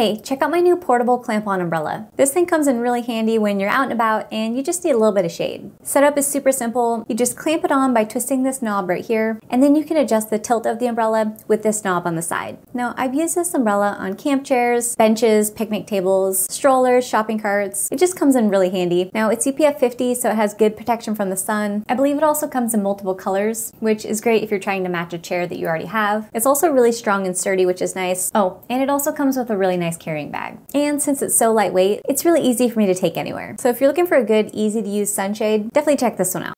Hey, check out my new portable clamp-on umbrella. This thing comes in really handy when you're out and about and you just need a little bit of shade. Setup is super simple. You just clamp it on by twisting this knob right here, and then you can adjust the tilt of the umbrella with this knob on the side. Now, I've used this umbrella on camp chairs, benches, picnic tables, strollers, shopping carts. It just comes in really handy. Now, it's UPF 50, so it has good protection from the sun. I believe it also comes in multiple colors, which is great if you're trying to match a chair that you already have. It's also really strong and sturdy, which is nice. Oh, and it also comes with a really nice carrying bag. And since it's so lightweight, it's really easy for me to take anywhere. So if you're looking for a good, easy to use sunshade, definitely check this one out.